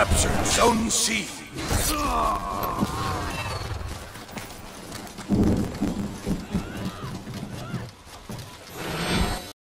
captured Zone C.